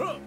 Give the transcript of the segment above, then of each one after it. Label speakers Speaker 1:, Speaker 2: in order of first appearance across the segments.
Speaker 1: Huh!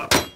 Speaker 1: Ugh!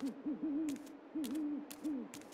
Speaker 1: Mm-hmm.